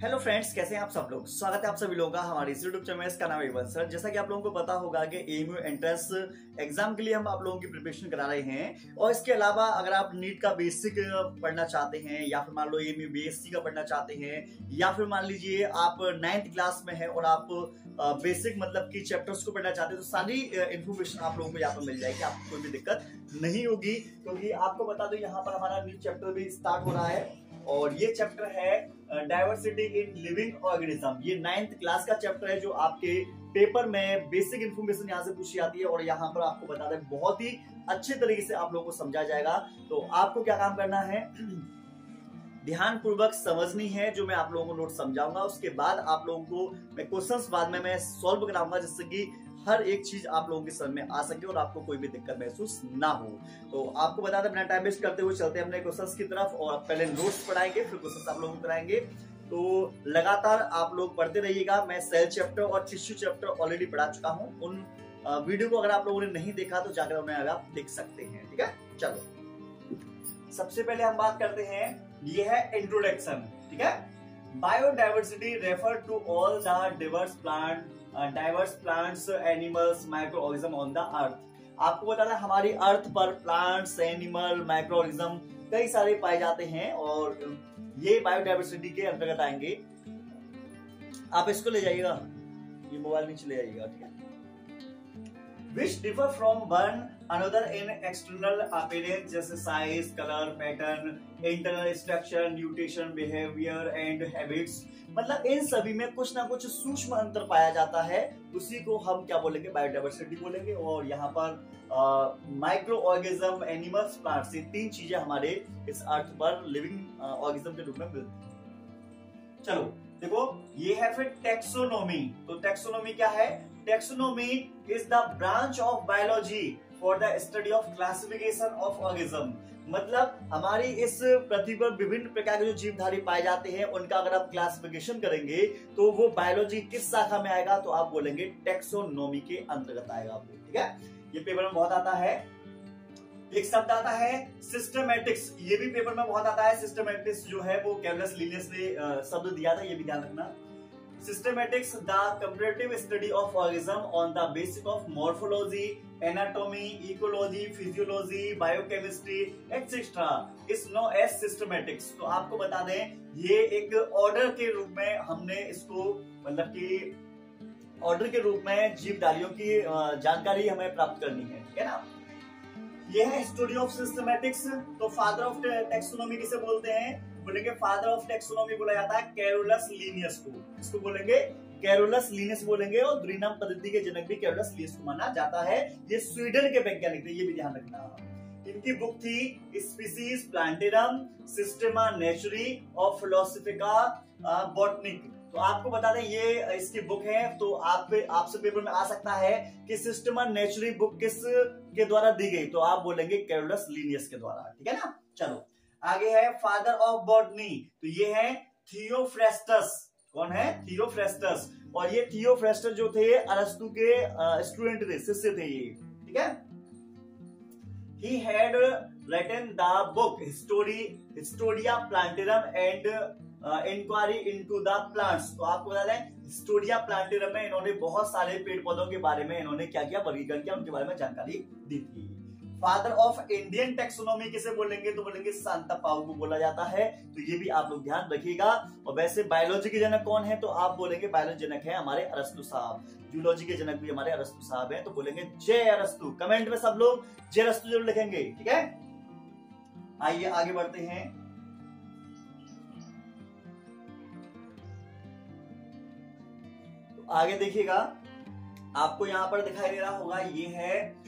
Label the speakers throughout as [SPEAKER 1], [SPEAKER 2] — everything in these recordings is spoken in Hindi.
[SPEAKER 1] हेलो फ्रेंड्स कैसे हैं आप सब लोग? स्वागत है आप सभी लोगों का हमारे इस यूट्यूब चैनल इसका नाम है सर जैसा कि आप लोगों को पता होगा कि एमयू एंट्रेंस एग्ज़ाम के लिए हम आप लोगों की प्रिपरेशन करा रहे हैं। और इसके अलावा अगर आप नीट का बेसिक पढ़ना चाहते हैं, या फिर मान लो एमयू बीएससी का पढ़ना चाहते हैं, या फिर मान लीजिए आप नाइन्थ क्लास में है और आप बेसिक मतलब की चैप्टर्स को पढ़ना चाहते हैं तो सारी इन्फॉर्मेशन आप लोगों को यहाँ पर मिल जाएगी, आपको कोई भी दिक्कत नहीं होगी। क्योंकि आपको बता दो, यहाँ पर हमारा नीट चैप्टर भी स्टार्ट हो रहा है। और ये चैप्टर है डाइवर्सिटी इन लिविंग ऑर्गेनिज्म ये नाइन्थ क्लास का चैप्टर है जो आपके पेपर में बेसिक इन्फॉर्मेशन यहाँ से पूछी जाती है और यहाँ पर आपको बता दें, बहुत ही अच्छे तरीके से आप लोगों को समझा जाएगा। तो आपको क्या काम करना है? ध्यान पूर्वक समझनी है, जो मैं आप लोगों को नोट समझाऊँगा। उसके बाद आप लोगों को मैं क्वेश्चंस बाद में मैं सॉल्व कराऊँगा, जिससे कि हर एक चीज़ आप लोगों के समझ में आ सके और आपको कोई भी दिक्कत महसूस ना हो। तो आपको बता दें टाइम वेस्ट करते हुए चलते हैं अपने क्वेश्चंस की तरफ़ और पहले नोट्स पढ़ाएँगे, फिर क्वेश्चंस आप लोगों को कराएँगे। तो लगातार आप लोग पढ़ते रहिएगा। मैं सेल चैप्टर और टिश्यू चैप्टर ऑलरेडी पढ़ा चुका हूँ। उन वीडियो को अगर आप लोगों ने नहीं देखा तो जाकर उन्हें आप देख सकते हैं, ठीक है? चलो। सबसे पहले हम बात करते हैं ये है इंट्रोडक्शन ठीक है? Biodiversity refer to all the diverse plant diverse plants animals micro organism on the earth आपको बता दें हमारी अर्थ पर प्लांट्स एनिमल माइक्रो ऑर्गेनिज्म कई सारे पाए जाते हैं और ये बायोडाइवर्सिटी के अंतर्गत आएँगे। आप इसको ले जाइएगा। ये मोबाइल नीचे ले जाइएगा, ठीक है। Which differ from one another in external appearance जैसे size, color, pattern, internal structure, nutrition, behavior and habits. मतलब इन सभी में कुछ ना कुछ सूक्ष्म अंतर पाया जाता है। उसी को हम क्या बोलेंगे? बायोडाइवर्सिटी बोलेंगे। और यहाँ पर माइक्रो ऑर्गेजम एनिमल्स प्लांट्स ये तीन चीज़ें हमारे इस अर्थ पर लिविंग ऑर्गेजम के रूप में मिलती है। चलो देखो ये है फिर टेक्सोनोमी तो टेक्सोनोमी क्या है? Taxonomy is the branch of biology for the study of classification of organism मतलब हमारी इस पृथ्वी पर विभिन्न प्रकार के जो जीवधारी पाए जाते हैं, उनका अगर आप क्लासिफिकेशन करेंगे तो वो बायोलॉजी किस शाखा में आएगा तो आप बोलेंगे टेक्सोनोमी के अंतर्गत आएगा आपको ठीक है? ये पेपर में बहुत आता है। एक शब्द आता है सिस्टमेटिक्स ये भी पेपर में बहुत आता है। सिस्टमेटिक्स जो है, वो कैवलस लीनियस ने शब्द दिया था, ये भी ध्यान रखना। Systematics the comparative study of organism on the basis of morphology anatomy ecology physiology biochemistry etc is known as systematics तो आपको बता दें ये एक ऑर्डर के रूप में हमने इसको मतलब कि ऑर्डर के रूप में जीवधारियों की जानकारी हमें प्राप्त करनी है ठीक है ना ये है स्टडी ऑफ़ सिस्टमेटिक्स तो फादर ऑफ़ टेक्सोनॉमी किसे बोलते हैं बोलेंगे फादर ऑफ़ टेक्सोनॉमी बोला जाता है कैरोलस लीनियस को। इसको बोलेंगे कैरोलस लीनियस बोलेंगे और द्रिनम पद्धति के जनक भी कैरोलस लीनियस को माना जाता है। ये स्वीडन के वैज्ञानिक थे, ये भी ध्यान रखना। इनकी बुक थी स्पीसीज प्लांटेरम, सिस्टमा नेचुरी और फिलोसफिका बॉटनिक। तो आपको बता दें, ये इसकी बुक है तो आप आपसे पेपर में आ सकता है कि सिस्टमा नेचुरी बुक किस के द्वारा दी गई। तो आप बोलेंगे कैरोलस लीनियस के द्वारा। ठीक है ना? चलो। आगे है फादर ऑफ़ बॉटनी तो ये है थियोफ्रेस्टस। कौन है? थियोफ्रेस्टस। और ये थियोफ्रेस्टस जो थे, अरस्तु के स्टूडेंट थे, शिष्य थे ये। ठीक है? He had written the book, history, historia plantarum and inquiry into the plants तो आपको बता दें हिस्टोरिया प्लांटेरम में इन्होंने बहुत सारे पेड़ पौधों के बारे में इन्होंने क्या किया? वर्गीकरण किया, उनके बारे में जानकारी दी थी। फादर ऑफ़ इंडियन टेक्सोनॉमी किसे बोलेंगे? तो बोलेंगे सांता पाऊ को बोला जाता है। तो ये भी आप लोग ध्यान रखिएगा। और वैसे बायोलॉजी के जनक कौन है? तो आप बोलेंगे बायोलॉजी जनक है हमारे अरस्तु साहब। जूलॉजी के जनक भी हमारे अरस्तु साहब है। तो बोलेंगे जय अरस्तु। कमेंट में सब लोग जय अरस्तु ज़रूर लिखेंगे। ठीक है? आइए, आगे बढ़ते हैं। तो आगे देखिएगा। आपको यहाँ पर दिखाई दे रहा होगा, ये है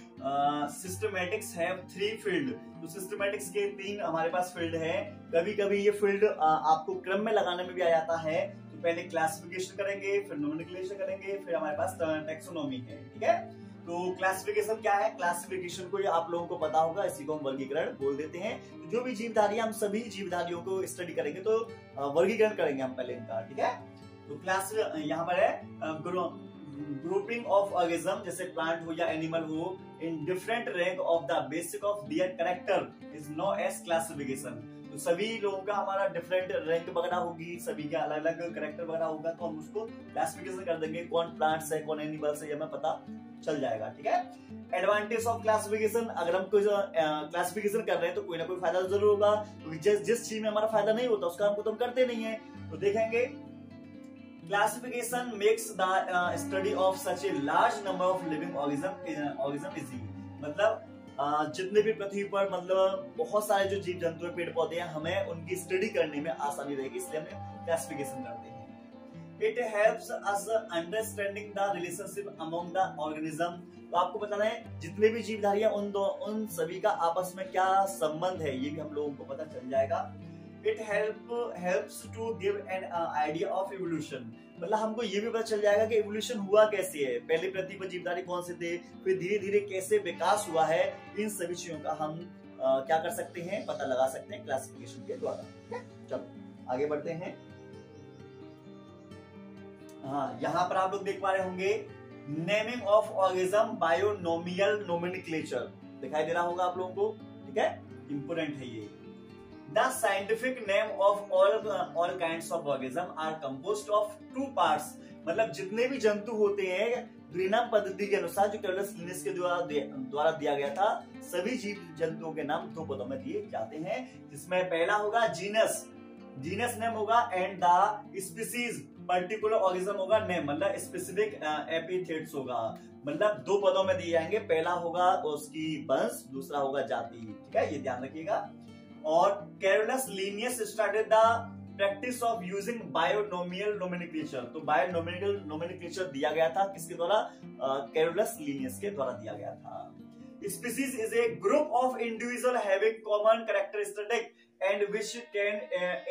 [SPEAKER 1] सिस्टमेटिक्स है थ्री फ़ील्ड तो सिस्टमेटिक्स के तीन हमारे पास फ़ील्ड है। कभी कभी ये फ़ील्ड आपको क्रम में लगाने में भी आ जाता है। तो पहले क्लासिफिकेशन करेंगे, फिर नोमिनिकुलेशन करेंगे, फिर हमारे पास टेक्सोनॉमी है, ठीक है? तो क्लासिफिकेशन क्या है? क्लासिफिकेशन को आप लोगों को पता होगा, इसी को हम वर्गीकरण बोल देते हैं। तो जो भी जीवधारी, हम सभी जीवधारियों को स्टडी करेंगे तो वर्गीकरण करेंगे हम पहले इनका, ठीक है? तो क्लास यहाँ पर है ग्रुपिंग ऑफ़ ऑर्गेजम जैसे प्लांट हो या एनिमल हो in different rank of the basic of their character is known as classification तो सभी लोगों का हमारा डिफरेंट रैंक वगैरह होगी, सभी का अलग अलग करेक्टर वगैरह होगा तो हम उसको क्लासिफिकेशन कर देंगे, कौन प्लांट्स है, कौन एनिमल्स है हमें पता चल जाएगा, ठीक है? एडवांटेज ऑफ़ क्लासिफिकेशन अगर हम कोई क्लासिफिकेशन कर रहे हैं तो कोई ना कोई फ़ायदा ज़रूर होगा, क्योंकि जिस जिस चीज़ में हमारा फ़ायदा नहीं होता, उसका हमको तो हम करते नहीं है। तो देखेंगे classification makes the study of such a large number of living organism organism easy मतलब जितने भी पृथ्वी पर मतलब बहुत सारे जो जीव जंतु पेड़ पौधे हैं, हमें उनकी स्टडी करने में आसानी रहेगी, इसलिए हम क्लासिफिकेशन करते हैं। It helps us understanding the relationship among the organism तो आपको बताना है जितने भी जीवधारी हैं उन दो, उन सभी का आपस में क्या संबंध है, ये भी हम लोगों को पता चल जाएगा। It help helps to give an idea of evolution मतलब हमको ये भी पता चल जाएगा कि इवोल्यूशन हुआ कैसे है। पहले पृथ्वी पर जीवदारी कौन से थे फिर धीरे धीरे कैसे विकास हुआ है इन सभी चीज़ों का हम आ, क्या कर सकते हैं पता लगा सकते हैं क्लासिफिकेशन के द्वारा। चलो आगे बढ़ते हैं। हाँ यहाँ पर आप लोग देख पा रहे होंगे naming of organism binomial nomenclature दिखाई दे रहा होगा आप लोगों को ठीक है? इंपोर्टेंट है ये। The scientific name of all all kinds of organism are composed of two parts. मतलब जितने भी जंतु होते हैं ग्रीनम पद्धति के अनुसार जो लिनिस के द्वारा दिया गया था, सभी जीव जंतुओं के नाम दो पदों में दिए जाते हैं, जिसमें पहला होगा जीनस जीनस नेम होगा and the species particular organism होगा नेम मतलब स्पेसिफिक एपिथेट्स होगा। मतलब दो पदों में दिए जाएँगे, पहला होगा उसकी वंश, दूसरा होगा जाति। ठीक है? ये ध्यान रखिएगा। और Carolus Linnaeus started the practice of using binomial nomenclature तो बायोनोमियल नोमिनिक्लेचर दिया गया था, किसके द्वारा? कैरोलस लीनियस के द्वारा दिया गया था। Species is a group of individual having common characteristic and which can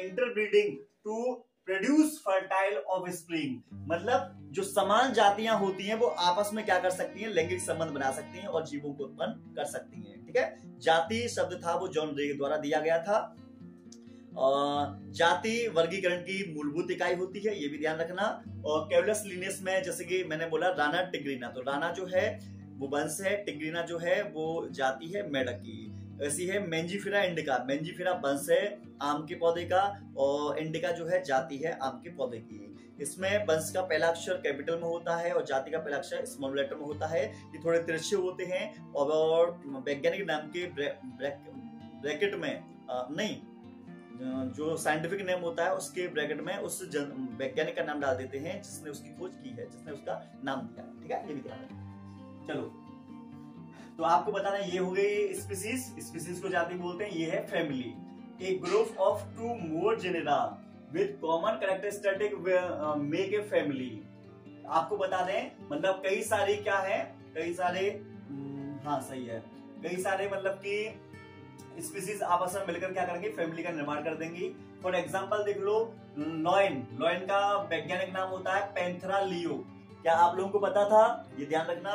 [SPEAKER 1] interbreeding to produce fertile offspring मतलब जो समान जातियाँ होती हैं, वो आपस में क्या कर सकती हैं? लैंगिक संबंध बना सकती हैं और जीवों को उत्पन्न कर सकती हैं, ठीक है? जाति शब्द था वो जॉन रे द्वारा दिया गया था। जाति वर्गीकरण की मूलभूत इकाई होती है, ये भी ध्यान रखना। और केवलस लिनियस में जैसे कि मैंने बोला राना टिग्रीना। तो राना जो है, वो वंश है, टिग्रीना जो है, वो जाति है, मेढक। की ऐसी है मेंजीफिरा इंडिका। मेंजीफिरा वंश है आम के पौधे का और इंडिका जो है जाति है आम के पौधे की। इसमें वंश का पहला अक्षर कैपिटल में होता है और जाति का पहला अक्षर स्मॉल लेटर में होता है। ये थोड़े तिरछे होते हैं और वैज्ञानिक नाम के ब्रैकेट में आ, नहीं जो साइंटिफिक नेम होता है उसके ब्रैकेट में उस वैज्ञानिक का नाम डाल देते हैं जिसने उसकी खोज की है जिसने उसका नाम दिया। ठीक है? ये भी ध्यान चलो। तो आपको बताना ये हो गई स्पीसीज स्पीसीज को जाति बोलते हैं ये है family a group of two more genera with common characteristic make a family आपको बता दें मतलब कई सारे क्या है? कई सारे हम्म, हाँ सही है। कई सारे मतलब कि स्पीसीज आपस में मिलकर क्या करेंगे? फैमिली का निर्माण कर देंगी। फॉर एग्ज़ाम्पल देख लो लॉयन लॉयन का वैज्ञानिक नाम होता है पेंथरा लियो क्या आप लोगों को पता था? ये ध्यान रखना।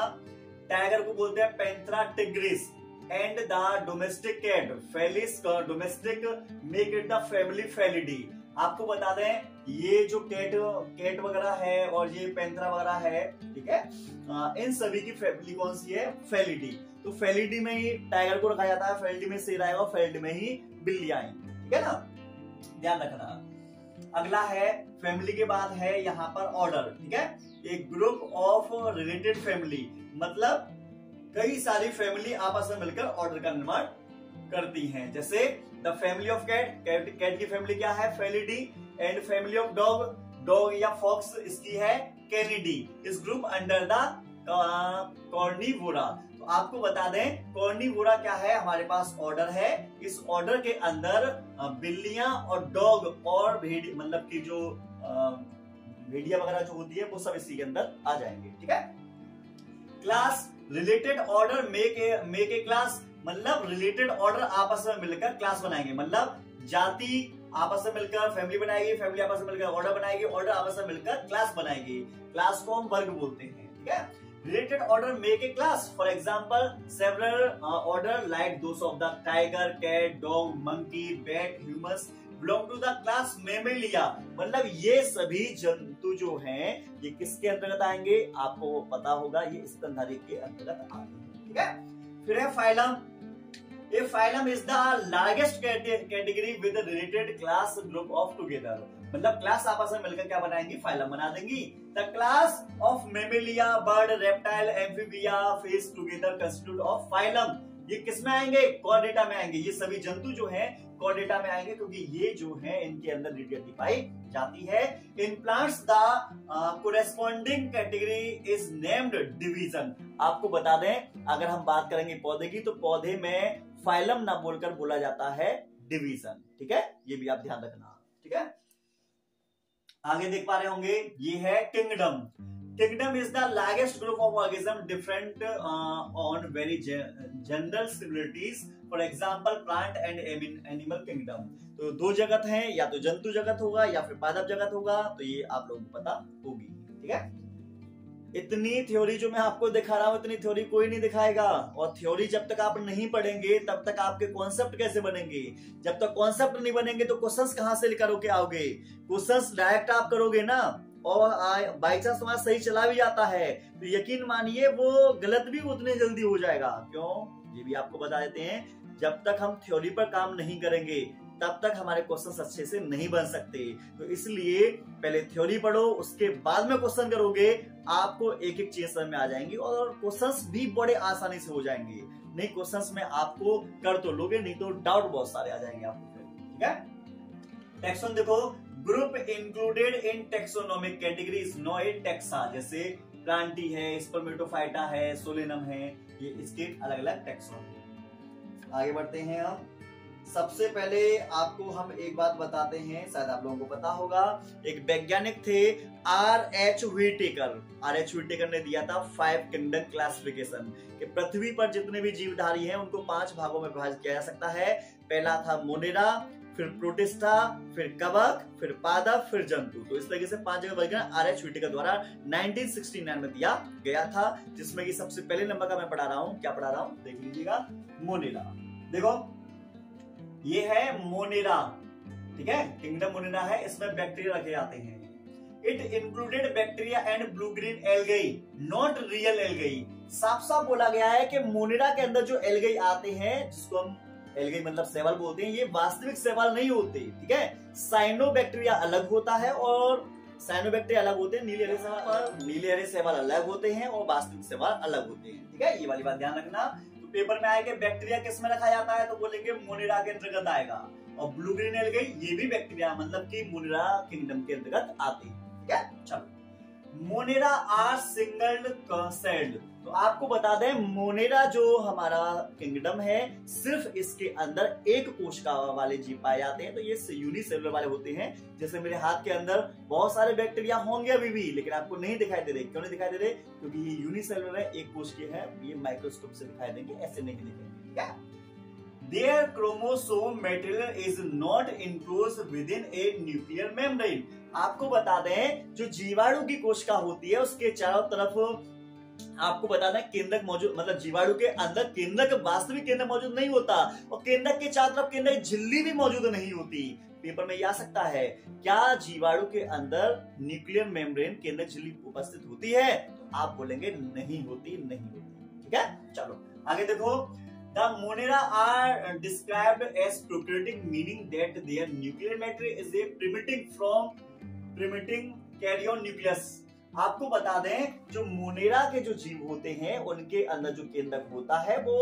[SPEAKER 1] टाइगर को बोलते हैं Panthera tigris. And the domestic cat Felis domestic make it the family Felidae आपको बता दें, ये जो कैट कैट वगैरह है और ये पेंथरा वगैरह है, ठीक है? इन सभी की फैमिली कौन सी है? फेलिडी तो फेलिडी में ही टाइगर को रखा जाता है फेलिडी में शेर आएगा फेलिडी में ही बिल्ली आई ठीक है ना? ध्यान रखना। अगला है फैमिली के बाद है यहाँ पर ऑर्डर ठीक है? एक ग्रुप ऑफ़ रिलेटेड फैमिली मतलब कई सारी फैमिली आपस में मिलकर ऑर्डर का निर्माण करती हैं। जैसे the family of cat cat की फैमिली क्या है? Felidae and family of dog dog या फॉक्स इसकी है कैनिडी इस ग्रुप अंडर द कॉर्निवोरा तो आपको बता दें कॉर्निवोरा क्या है? हमारे पास ऑर्डर है। इस ऑर्डर के अंदर बिल्लियाँ और डॉग और भेड़ी मतलब की जो भेड़िया वगैरह जो होती है, वो सब इसी के अंदर आ जाएँगे, ठीक है? Class related order make a make a class मतलब रिलेटेड ऑर्डर आपस में मिलकर क्लास बनाएँगे। मतलब जाति आपस में मिलकर फैमिली बनाएगी फैमिली आपस में मिलकर ऑर्डर बनाएगी ऑर्डर आपस में मिलकर क्लास बनाएगी। क्लास को हम वर्ग बोलते हैं, ठीक है? Related order make a class for example several order like those of the tiger cat dog monkey bat humans belong to the class Mammalia मतलब ये सभी जंतु जो हैं, ये किसके अंतर्गत आएँगे? आपको पता होगा, ये स्तनधारी के अंतर्गत हैं ठीक है? फिर है phylum a phylum is the largest category with related class group of together मतलब क्लास आपस में मिलकर क्या बनाएँगी? फाइलम बना देंगी। The class of Mammalia bird reptile amphibia fish together constitute of phylum ये किसमें आएँगे? कॉर्डेटा में आएँगे। ये सभी जंतु जो हैं कॉर्डेटा में आएँगे क्योंकि ये जो है, इनके अंदर लिडियटी पाई जाती है। In plants the corresponding category is named division आपको बता दें, अगर हम बात करेंगे पौधे की तो पौधे में फाइलम ना बोलकर बोला जाता है डिवीज़न ठीक है? ये भी आप ध्यान रखना। ठीक है? आगे देख पा रहे होंगे, ये है kingdom kingdom is the largest group of organism different on very general similarities for example plant and animal kingdom तो दो जगत है, या तो जंतु जगत होगा, या फिर पादप जगत होगा तो ये आप लोगों को पता होगी, ठीक है? इतनी थ्योरी जो मैं आपको दिखा रहा हूँ, इतनी थ्योरी कोई नहीं दिखाएगा। और थ्योरी जब तक आप नहीं पढ़ेंगे, तब तक आपके कॉन्सेप्ट कैसे बनेंगे? जब तक कॉन्सेप्ट नहीं बनेंगे तो क्वेश्चंस कहाँ से करोगे आओगे? क्वेश्चंस डायरेक्ट आप करोगे ना? और बाई चांस तुम्हारा सही चला भी जाता है। तो यकीन मानिए, वो गलत भी उतने जल्दी हो जाएगा। क्यों? ये भी आपको बता देते हैं, जब तक हम थ्योरी पर काम नहीं करेंगे, तब तक हमारे क्वेश्चन अच्छे से नहीं बन सकते। तो इसलिए पहले थ्योरी पढ़ो, उसके बाद में क्वेश्चन करोगे, आपको एक एक चीज़ समझ में आ जाएँगी और क्वेश्चंस भी बड़े आसानी से हो जाएँगे। नहीं क्वेश्चंस में आपको कर तो लोगे, नहीं तो डाउट बहुत सारे आ जाएँगे आपको ठीक है? टेक्सन देखो group included in taxonomic categories known as taxa जैसे प्लांटी है स्पर्मेटोफाइटा है सोलेनम है, ये इसके अलग अलग टेक्सोन आगे बढ़ते हैं हम सबसे पहले आपको हम एक बात बताते हैं, शायद आप लोगों को पता होगा। एक वैज्ञानिक थे R H Whittaker R H Whittaker ने दिया था फाइव किंगडम क्लासिफिकेशन कि पृथ्वी पर जितने भी जीवधारी हैं, उनको पाँच भागों में विभाजित किया जा सकता है। पहला था मोनेरा फिर प्रोटिस्टा, फिर कवक, फिर पादप फिर जंतु। तो इस तरीके से पाँच जगह वर्गीकरण आर एच का द्वारा 1969 में दिया गया था, जिसमें कि सबसे पहले नंबर का मैं पढ़ा रहा हूँ। क्या पढ़ा रहा हूँ? देख लीजिएगा, मोनेरा। देखो, ये है मोनेरा, ठीक है? किंगडम मोनेरा है, इसमें बैक्टीरिया रखे जाते हैं। It included bacteria and blue green algae not real algae साफ़ साफ़ बोला गया है कि मोनेरा के अंदर जो एलगई आते हैं, जिसको हम एलगी मतलब सेवल बोलते हैं ये वास्तविक सेवल नहीं होते ठीक है? साइनो बैक्टीरिया अलग होता है और साइनो बैक्टीरिया अलग होते हैं नीले हरे सेवल नीले हरे सेवल अलग होते हैं और वास्तविक सेवल अलग होते हैं ठीक है? ये वाली बात ध्यान रखना। तो पेपर में आएगा बैक्टीरिया किसमें रखा जाता है तो बोलेंगे मोनेरा के अंतर्गत आएगा। और ब्लू ग्रीन एलगी ये भी बैक्टीरिया मतलब की मोनेरा किंगडम के अंतर्गत आते हैं ठीक है? चलो। मोनेरा आर सिंगल सेल्ड तो आपको बता दें, मोनेरा जो हमारा किंगडम है, सिर्फ़ इसके अंदर एक कोशिका वाले जीव पाए जाते हैं। तो ये यूनिसेलुलर वाले होते हैं, जैसे मेरे हाथ के अंदर बहुत सारे बैक्टीरिया होंगे अभी भी, लेकिन आपको नहीं दिखाई दे रहे। क्यों नहीं दिखाई दे रहे? क्योंकि ये यूनिसेलुलर है, एक कोश के है, ये माइक्रोस्कोप से दिखाई देंगे, ऐसे नहीं दिखेंगे क्या Their chromosome material is not enclosed within a nuclear membrane. आपको बता दें, जो जीवाणु की कोशिका होती है, उसके चारों तरफ़ आपको बता दें केंद्रक मौजूद मतलब जीवाणु के अंदर केंद्रक वास्तविक केंद्र मौजूद नहीं होता और केंद्रक के चारों तरफ़ केंद्रक झिल्ली भी मौजूद नहीं होती। पेपर में आ सकता है क्या जीवाणु के अंदर न्यूक्लियर मेम्ब्रेन केंद्रक झिल्ली उपस्थित होती है? तो आप बोलेंगे नहीं होती नहीं होती। ठीक है? चलो आगे देखो। The Monera are described as procreating, meaning that their nuclear matter is primitive from primitive carrion nucleus. आपको बता दें जो मोनेरा के जो जीव होते हैं उनके अंदर जो केंद्रक होता है वो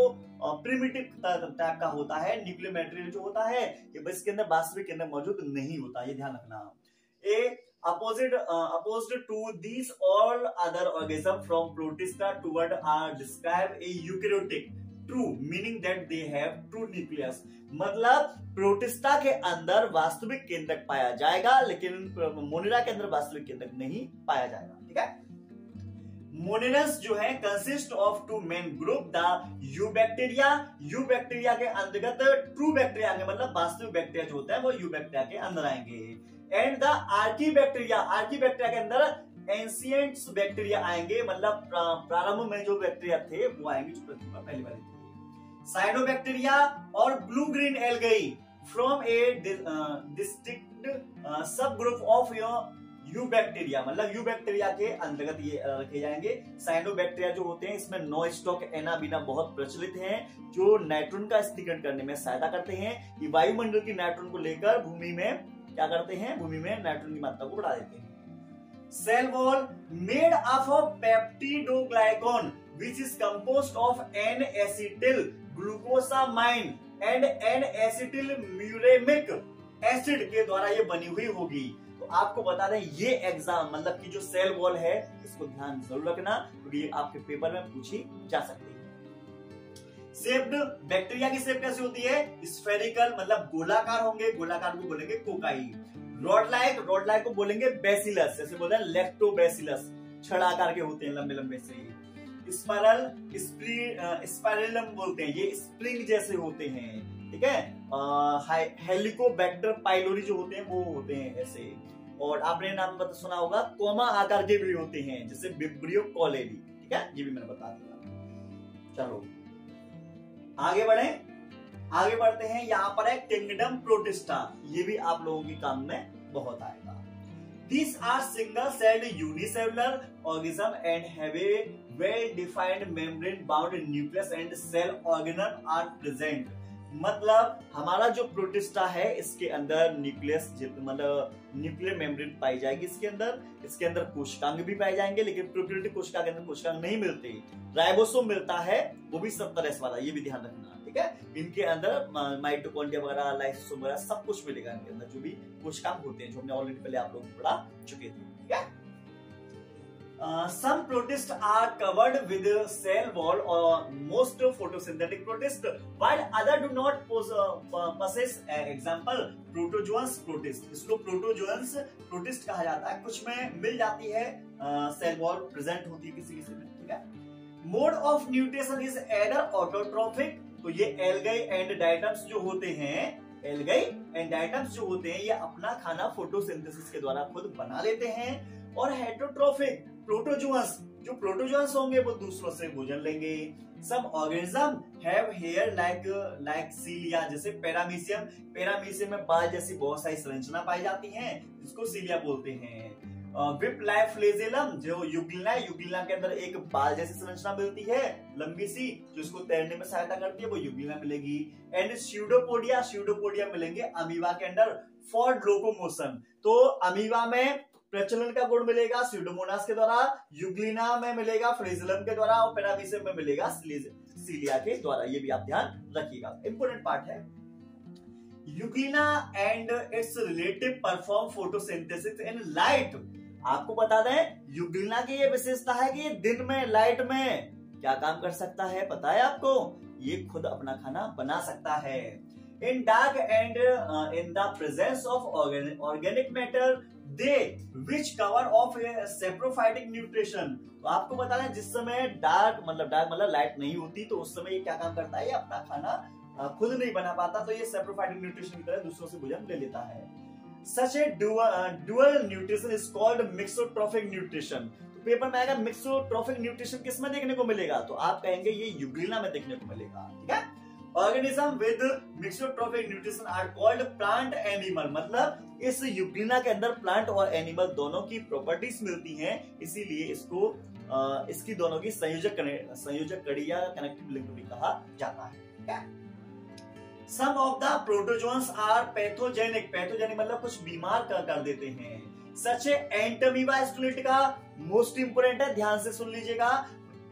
[SPEAKER 1] प्रिमिटिव टाइप का होता है न्यूक्लियर मेटेरियल जो होता है ये बस के अंदर वास्तविक केंद्र मौजूद नहीं होता ये ध्यान रखना। A opposite uh, opposed to these all other organism from protista toward are described a true meaning that they have true nucleus मतलब प्रोटिस्टा के अंदर वास्तविक केंद्रक पाया जाएगा लेकिन मोनिरा के अंदर वास्तविक केंद्रक नहीं पाया जाएगा। ठीक है? मोनिनस जो है consist of two main group the eubacteria eubacteria के अंतर्गत ट्रू बैक्टीरिया आएँगे मतलब वास्तविक बैक्टीरिया जो होता है, वो यू बैक्टीरिया के अंदर आएँगे। And the archaebacteria archaebacteria के अंदर एंसियंट बैक्टीरिया आएँगे मतलब प्रारंभ में जो बैक्टीरिया थे, वो आएँगे जो पृथ्वी पर पहली बार साइनोबैक्टीरिया और blue green algae from a distinct sub group of eubacteria मतलब यू बैक्टीरिया के अंतर्गत ये रखे जाएँगे। साइनो जो होते हैं, इसमें नो स्टॉक एनाबिना बहुत प्रचलित हैं, जो नाइट्रोजन का स्थिरीकरण करने में सहायता करते हैं। ये वायुमंडल की नाइट्रोजन को लेकर भूमि में क्या करते हैं? भूमि में नाइट्रोजन की मात्रा को बढ़ा देते हैं। Cell wall made of peptidoglycan which is composed of N acetyl glucosamine and N acetyl muramic acid के द्वारा ये बनी हुई होगी। तो आपको बता दें, ये एग्ज़ाम मतलब कि जो सेल वॉल है, इसको ध्यान ज़रूर रखना, क्योंकि ये आपके पेपर में पूछी जा सकती है। सेप्ड बैक्टीरिया की सेप कैसी होती है? स्फेरिकल मतलब गोलाकार होंगे, गोलाकार को बोलेंगे cocci. Rod like rod like को बोलेंगे बेसिलस जैसे बोलते हैं लेक्टोबैसिलस छड़ाकार के होते हैं लंबे लंबे से स्पाइरल स्पाइरलम बोलते हैं, ये स्प्रिंग जैसे होते हैं। ठीक है? हेलिकोबैक्टर पाइलोरी जो होते हैं, वो होते हैं ऐसे। और आपने नाम बता, सुना होगा, कोमा आकार के भी होते हैं, जैसे बिब्रियो कॉलेरी। ठीक है? ये भी मैंने बता दिया। चलो। आगे बढ़े। आगे बढ़ते हैं। यहाँ पर है किंगडम प्रोटिस्टा ये भी आप लोगों के काम में बहुत आएगा। This are single celled unicellular organism and have a well defined membrane bound nucleus and cell organelle are present मतलब हमारा जो प्रोटिस्टा है, इसके अंदर न्यूक्लियस मतलब न्यूक्लियर मेम्ब्रेन पाई जाएगी इसके अंदर। इसके अंदर कोशिकांग भी पाए जाएँगे, लेकिन प्रोक्रियोटिक कोशिका के अंदर कोशिकांग नहीं मिलते। राइबोसोम मिलता है, वो भी सत्तर एस वाला, ये भी ध्यान रखना, ठीक है? इनके अंदर माइटोकॉन्ड्रिया वगैरह, लाइसोसोम वगैरह, सब कुछ मिलेगा इनके अंदर, जो भी कोशिकांग होते हैं, जो हमने ऑलरेडी पहले आप लोग पढ़ा चुके थे, ठीक है? Some protist are covered with cell wall और most photosynthetic protist while other do not possess example protozoas protist इसको प्रोटोजोअस प्रोटिस्ट कहा जाता है। कुछ में मिल जाती है सेल वॉल प्रेजेंट होती है किसी किसी में, ठीक है? Mode of nutrition is either autotrophic तो ये एलगई एंड डाइटम्स जो होते हैं एलगई एंड डाइटम्स जो होते हैं, ये अपना खाना फोटोसिंथेसिस के द्वारा खुद बना लेते हैं। और हेटरोट्रोफिक प्रोटोजुअस जो प्रोटोजुअस होंगे, वो दूसरों से भोजन लेंगे। सब organism have hair like like cilia जैसे पैरामीशियम पैरामीशियम में बाल जैसी बहुत सारी संरचना पाई जाती हैं, जिसको सीलिया बोलते हैं। विप फ्लेजेलम जो युगिलना युगिलना के अंदर एक बाल जैसी संरचना मिलती है, लंबी सी, जो इसको तैरने में सहायता करती है, वो युगिलना मिलेगी। एंड स्यूडोपोडिया स्यूडोपोडिया मिलेंगे अमीबा के अंदर फॉर लोकोमोशन तो अमीबा में प्रचलन का गुण मिलेगा स्यूडोमोनास के द्वारा युग्लिना में मिलेगा फ्रेजिलम के द्वारा और पेरामिसियम में मिलेगा सीलिया के द्वारा, ये भी आप ध्यान रखिएगा। इंपोर्टेंट पार्ट है। Euglena and its relative perform photosynthesis in light आपको बता दें युग्लिना की ये विशेषता है कि दिन में लाइट में क्या काम कर सकता है? पता है आपको? ये खुद अपना खाना बना सकता है। In dark and in the presence of organic matter they which cover of saprophytic nutrition तो आपको बता दें, जिस समय डार्क मतलब डार्क मतलब लाइट नहीं होती तो उस समय ये क्या काम करता है? अपना खाना खुद नहीं बना पाता तो ये सेप्रोफाइटिक न्यूट्रिशन की तरह दूसरों से भोजन ले लेता है। Such a dual nutrition is called mixotrophic nutrition paper में आएगा मिक्सोट्रोफिक न्यूट्रिशन किसमें देखने को मिलेगा? तो आप कहेंगे, ये युग्रिला में देखने को मिलेगा, ठीक है? Organism with mixotrophic nutrition are called plant animal मतलब इस यूग्लिना के अंदर प्लांट और एनिमल दोनों की प्रॉपर्टीज़ मिलती हैं इसीलिए इसको आ, इसकी दोनों की संयोजक संयोजक कड़ी या कनेक्टिव लिंक भी कहा जाता है। Some of the protozoans are pathogenic pathogenic मतलब कुछ बीमार कर, कर देते हैं। Such Entamoeba histolytica most important है ध्यान से सुन लीजिएगा।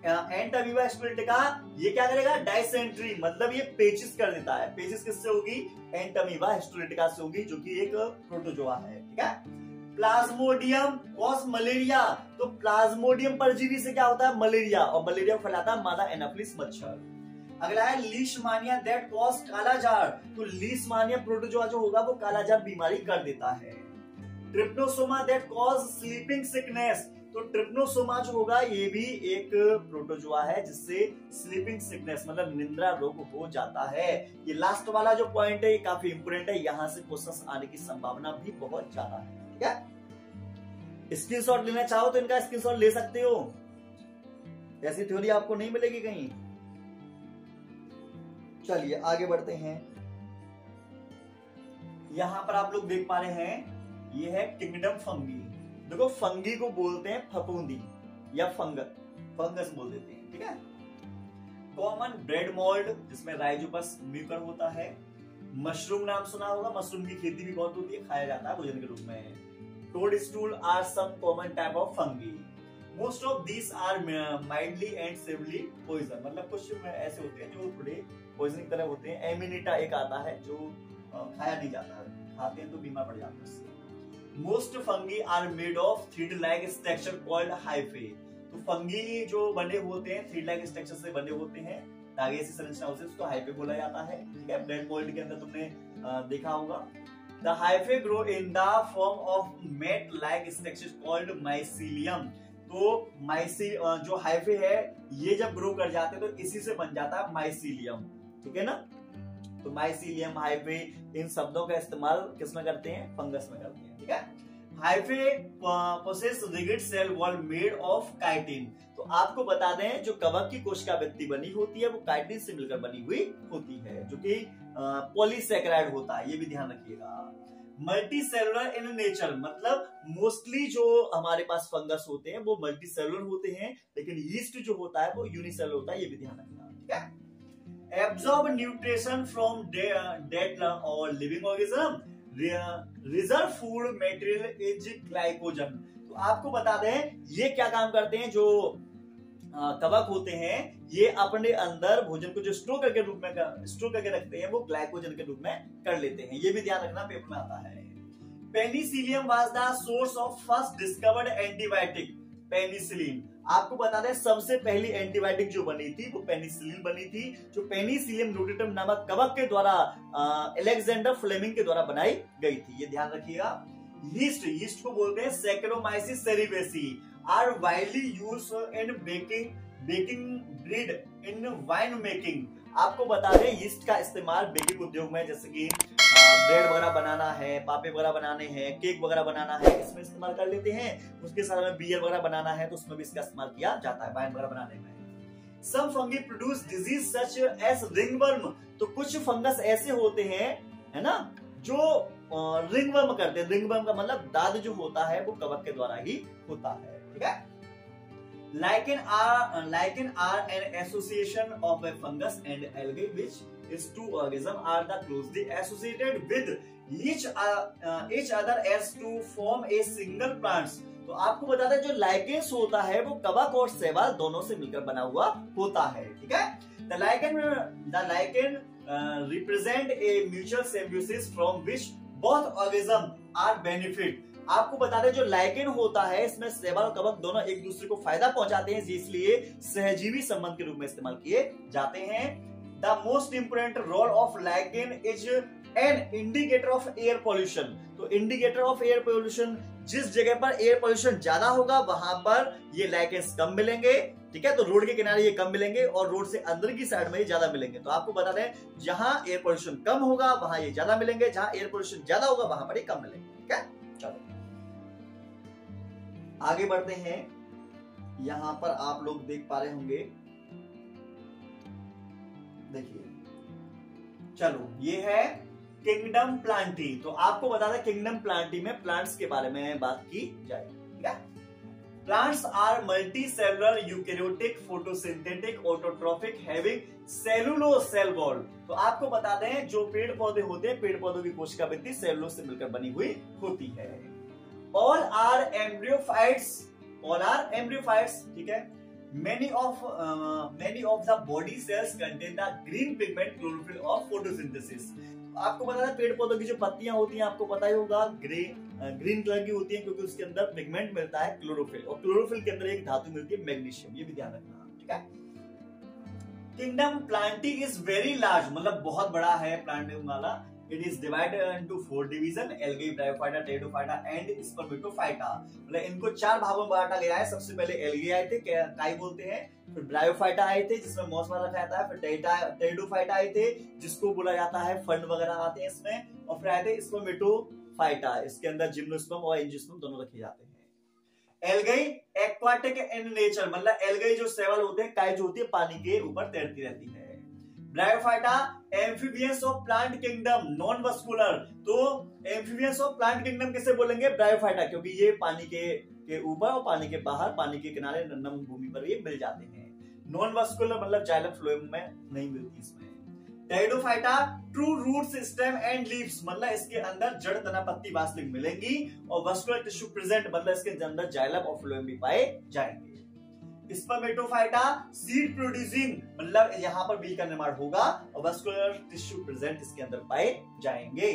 [SPEAKER 1] एंट अमीबा स्प्लिटिका ये क्या करेगा? डाइसेंट्री मतलब ये पेचिस कर देता है। पेचिस किससे होगी? एंट अमीबा स्टुलिटिका से होगी, जो कि एक प्रोटोजोआ है, ठीक है? प्लाज्मोडियम कॉस मलेरिया तो प्लाज्मोडियम परजीवी से क्या होता है? मलेरिया और मलेरिया फैलाता है मादा एनाफ्लिस मच्छर। अगला है लीशमानिया दैट कॉज कालाजार तो लीशमानिया प्रोटोजोआ जो होगा, वो कालाजार बीमारी कर देता है। Trypanosoma that cause sleeping sickness तो ट्रिप्नोसोमा जो होगा, ये भी एक प्रोटोजुआ है, जिससे स्लीपिंग सिकनेस मतलब निंद्रा रोग हो जाता है। ये लास्ट वाला जो पॉइंट है, ये काफ़ी इंपोर्टेंट है। यहाँ से क्वेश्चन आने की संभावना भी बहुत ज़्यादा है, ठीक है? स्क्रीनशॉट लेना चाहो तो इनका स्क्रीनशॉट ले सकते हो। ऐसी थ्योरी आपको नहीं मिलेगी कहीं। चलिए, आगे बढ़ते हैं। यहाँ पर आप लोग देख पा रहे हैं, ये है किंगडम फंगी देखो, फंगी को बोलते हैं फपूंदी या फंगस फंगस बोल देते हैं, ठीक है? कॉमन ब्रेड मोल्ड, जिसमें राइजोपस म्यूकर होता है। मशरूम नाम सुना होगा, मशरूम की खेती भी बहुत होती है, खाया जाता है भोजन के रूप में। Toadstool are some common type of fungi. Most of these are mildly and severely poison मतलब कुछ ऐसे होते हैं जो थोड़े पॉइजन की तरह होते हैं। एमिनिटा एक आता है जो खाया नहीं जाता है खाते हैं तो बीमार पड़ जाते हैं most fungi are made of thread like structure called hyphae तो फंगी जो बने होते हैं थ्री लाइक स्ट्रक्चर से बने होते हैं आगे ऐसी संरचना होती है उसको हाइफे बोला जाता है, ठीक है? ब्लड मोल्ड के अंदर तुमने देखा होगा। Hyphae grow in the form of mat like structure called mycelium तो माइसी जो हाइफे है, ये जब ग्रो कर जाते हैं तो इसी से बन जाता है माइसिलियम ठीक है ना? तो माइसिलियम हाइफे इन शब्दों का इस्तेमाल किसमें करते हैं? फंगस में करते हैं। ठीक है? Hyphae possess rigid cell wall made of chitin तो आपको बता दें, जो कवक की कोशिका व्यक्ति बनी होती है, वो काइटिन से मिलकर बनी हुई होती है, जो कि पॉलीसेक्राइड होता है, ये भी ध्यान रखिएगा। मल्टी सेलुलर इन नेचर मतलब मोस्टली जो हमारे पास फंगस होते हैं, वो मल्टी सेलुलर होते हैं, लेकिन यीस्ट जो होता है, वो यूनिसेलुलर होता है, ये भी ध्यान रखना ठीक है? एब्जॉर्ब न्यूट्रिशन फ्रॉम डेड और living organism reserve food material is glycogen तो आपको बता दें, ये क्या काम करते हैं, जो कवक होते हैं, ये अपने अंदर भोजन को जो स्टोर करके रूप में स्टोर करके रखते हैं, वो ग्लाइकोजन के रूप में कर लेते हैं। ये भी ध्यान रखना पेपर में आता है। Penicillium was the source of first discovered antibiotic penicillin आपको बता दें सबसे पहली एंटीबायोटिक जो बनी थी, वो पेनिसिलिन बनी थी, जो पेनिसिलियम नोटिटम नामक कवक के द्वारा अलेक्जेंडर फ्लेमिंग के द्वारा बनाई गई थी। ये ध्यान रखिएगा। यीस्ट यीस्ट को बोलते हैं saccharomyces cerevisiae are widely used in baking baking bread in wine making आपको बता दें, यीस्ट का इस्तेमाल बेकिंग उद्योग में जैसे कि ब्रेड वगैरह बनाना है, पापे वगैरह बनाने हैं, केक वगैरह बनाना है, इसमें इस्तेमाल कर लेते हैं। उसके साथ में बियर वगैरह बनाना है तो उसमें भी इसका इस्तेमाल किया जाता है वाइन वगैरह बनाने में। Some fungi produce disease such as ringworm तो कुछ फंगस ऐसे होते हैं, है ना, जो रिंग रिंगवर्म करते हैं। रिंग रिंगवर्म का मतलब दाद जो होता है, वो कवक के द्वारा ही होता है, ठीक है? Lichen or lichen are an association of a fungus and algae, which is two organism are the closely associated with each uh, uh, each other as to form a single plants तो आपको बता दें जो लाइकेंस होता है वो कवक और सेवाल दोनों से मिलकर बना हुआ होता है ठीक है? The lichen the lichen represent a mutual symbiosis from which both organism are benefit आपको बता दें जो लाइकेन होता है इसमें सेवाल और कवक दोनों एक दूसरे को फ़ायदा पहुंचाते हैं इसलिए सहजीवी संबंध के रूप में इस्तेमाल किए जाते हैं। The most important role of lichen is an indicator of air pollution तो इंडिकेटर ऑफ़ एयर पॉल्यूशन जिस जगह पर एयर पॉल्यूशन ज़्यादा होगा, वहाँ पर ये लाइकेंस कम मिलेंगे, ठीक है? तो रोड के किनारे ये कम मिलेंगे और रोड से अंदर की साइड में ये ज़्यादा मिलेंगे। तो आपको बता दें, जहाँ एयर पोल्यूशन कम होगा, वहाँ ये ज़्यादा मिलेंगे, जहाँ एयर पोल्यूशन ज़्यादा होगा, वहाँ पर ये कम मिलेंगे, ठीक है? चलो। आगे बढ़ते हैं। यहाँ पर आप लोग देख पा रहे होंगे देखिए। चलो, ये है किंगडम प्लांटी तो आपको बता दें किंगडम प्लांटी में प्लांट्स के बारे में बात की जाएगी ठीक है? Plants are multicellular eukaryotic photosynthetic autotrophic having cellulose cell wall तो आपको बता दें, जो पेड़ पौधे होते हैं, पेड़ पौधों की कोशिका भित्ति सेलुलो से मिलकर बनी हुई होती है। All are embryophytes all are embryophytes ठीक है? Many of uh, many of the body cells contain the green pigment chlorophyll of photosynthesis. आपको पता है पेड़ पौधों की जो पत्तियाँ होती हैं आपको पता ही होगा ग्रे ग्रीन कलर की होती है क्योंकि उसके अंदर पिगमेंट मिलता है क्लोरोफिल और क्लोरोफिल के अंदर एक धातु मिलती है मैग्नीशियम ये भी ध्यान रखना ठीक है? Kingdom plantae is very large मतलब बहुत बड़ा है प्लांट वाला। It is divided into four division algae bryophyta pteridophyta and spermatophyta मतलब इनको चार भागों में बांटा गया है। सबसे पहले एल्गी आए थे काई बोलते हैं? फिर ब्रायोफाइटा आए थे, जिसमें मॉस वाला रखा जाता है। फिर टेडोफाइटा आए थे, जिसको बोला जाता है फंड वगैरह आते हैं इसमें। और फिर आए थे स्पर्मेटोफाइटा इसके अंदर जिम्नोस्पर्म और एंजियोस्पर्म दोनों रखे जाते हैं। एलगई एक्वाटिक इन नेचर मतलब एलगई जो सेवल होते हैं काई जो होती है, पानी के ऊपर तैरती रहती है। Bryophyta amphibians of plant kingdom non vascular तो एम्फीबियंस ऑफ़ प्लांट किंगडम किसे बोलेंगे? ब्रायोफाइटा क्योंकि ये पानी के के ऊपर और पानी के बाहर, पानी के किनारे नम भूमि पर ये मिल जाते हैं। नॉन वस्कुलर मतलब जाइलम फ्लोएम में नहीं मिलती इसमें। Pteridophyta true root system and leaves मतलब इसके अंदर जड़ तना पत्ती वास्तविक मिलेंगी और वस्कुलर टिश्यू प्रेजेंट मतलब इसके अंदर जाइलम और फ्लोएम भी पाए जाएँगे। स्पर्मेटोफाइटा सीड प्रोड्यूसिंग मतलब यहाँ पर बीज का निर्माण होगा और वस्कुलर टिश्यू प्रेजेंट इसके अंदर पाए जाएँगे।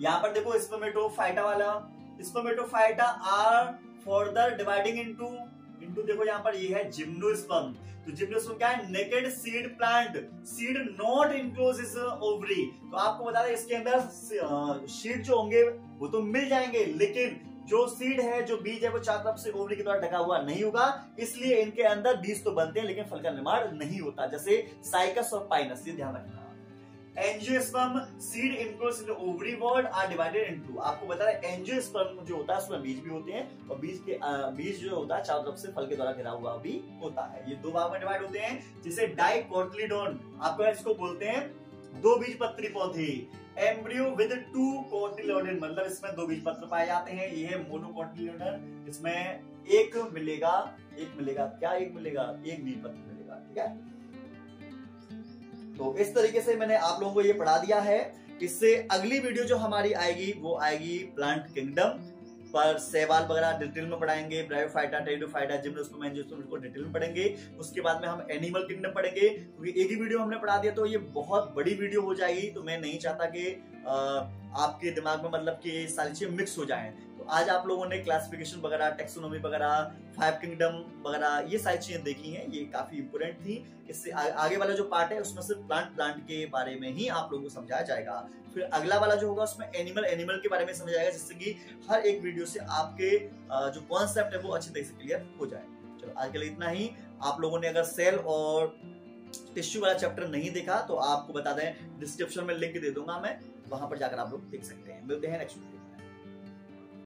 [SPEAKER 1] यहाँ पर देखो स्पर्मेटोफाइटा वाला spermatophyta are further dividing into into देखो यहाँ पर ये है जिम्नोस्पर्म तो जिम्नोस्पर्म क्या है? Naked seed plant seed not enclose is ovary तो आपको बता दें इसके अंदर सीड जो होंगे, वो तो मिल जाएँगे, लेकिन जो सीड है, जो बीज है, वो चार तरफ़ से ओवरी के द्वारा ढका हुआ नहीं होगा। इसलिए इनके अंदर बीज तो बनते हैं, लेकिन फल का निर्माण नहीं होता। जैसे साइकस और पाइनस ये ध्यान रखना। Angiosperm seed enclose in ovary word are divided into आपको बता रहे एंजियोस्पर्म जो होता है, उसमें बीज भी होते हैं, और बीज के बीज जो होता है, चारों तरफ़ से फल के द्वारा घिरा हुआ भी होता है। ये दो भाग में डिवाइड होते हैं, जिसे डाइकोटलीडोन आपको इसको बोलते हैं, दो बीज पत्री पौधे। एम्ब्रियो विद टू कोटिलोडन मतलब इसमें दो बीज पत्र पाए जाते हैं। ये है मोनोकोटिलोडन इसमें एक मिलेगा एक मिलेगा, क्या एक मिलेगा? एक बीज पत्र मिलेगा, ठीक है? तो इस तरीके से मैंने आप लोगों को ये पढ़ा दिया है। इससे अगली वीडियो जो हमारी आएगी, वो आएगी प्लांट किंगडम पर सेवाल वगैरह डिटेल में पढ़ाएँगे ब्रायोफाइटा टेरिडोफाइटा जिम्नोस्पर्म एंजियोस्पर्म को डिटेल में पढ़ेंगे। उसके बाद में हम एनिमल किंगडम पढ़ेंगे, क्योंकि एक ही वीडियो हमने पढ़ा दिया तो ये बहुत बड़ी वीडियो हो जाएगी। तो मैं नहीं चाहता कि आपके दिमाग में मतलब कि सारी चीज़ें मिक्स हो जाएँ। आज आप लोगों ने क्लासिफिकेशन वगैरह टेक्सोनॉमी वगैरह फाइव किंगडम वगैरह, ये सारी चीज़ें देखी हैं। ये काफ़ी इंपोर्टेंट थी। इससे आगे वाला जो पार्ट है, उसमें सिर्फ़ प्लांट प्लांट के बारे में ही आप लोगों को समझाया जाएगा। फिर अगला वाला जो होगा, उसमें एनिमल एनिमल के बारे में समझाएगा जिससे कि हर एक वीडियो से आपके जो कॉन्सेप्ट है, वो अच्छी तरीके से क्लियर हो जाए। चलो, आज के लिए इतना ही। आप लोगों ने अगर सेल और टिश्यू वाला चैप्टर नहीं देखा तो आपको बता दें डिस्क्रिप्शन में लिंक दे दूँगा मैं। वहाँ पर जाकर आप लोग देख सकते हैं। मिलते हैं नेक्स्ट वीडियो